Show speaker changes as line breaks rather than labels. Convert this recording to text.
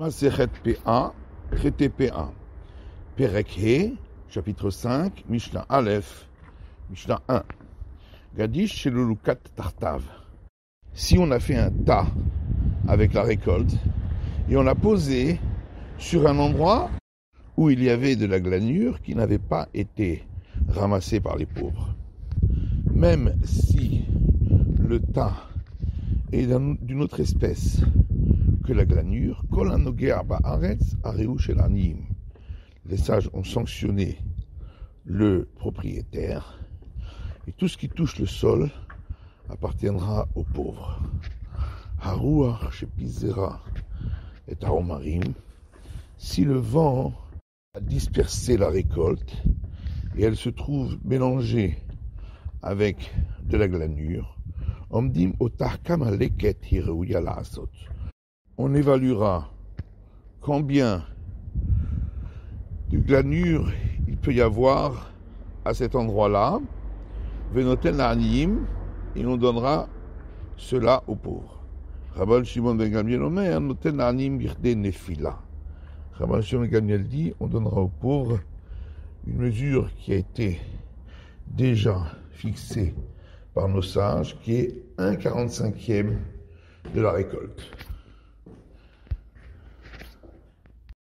Masechet PA, traité PA. Perek chapitre 5, Mishnah Aleph, Mishnah 1. Gadish Shelulukat Tartav. Si on a fait un tas avec la récolte et on l'a posé sur un endroit où il y avait de la glanure qui n'avait pas été ramassée par les pauvres. Même si le tas est d'une autre espèce la glanure, les sages ont sanctionné le propriétaire et tout ce qui touche le sol appartiendra aux pauvres. Harouach Shepizera et Aomarim, si le vent a dispersé la récolte et elle se trouve mélangée avec de la glanure, Omdim Leket On évaluera combien de glanure il peut y avoir à cet endroit-là, et on donnera cela aux pauvres. Rabban Shimon ben Gamliel Omer, Nefila. Shimon ben dit, on donnera aux pauvres une mesure qui a été déjà fixée par nos sages, qui est un quarante-cinquième de la récolte.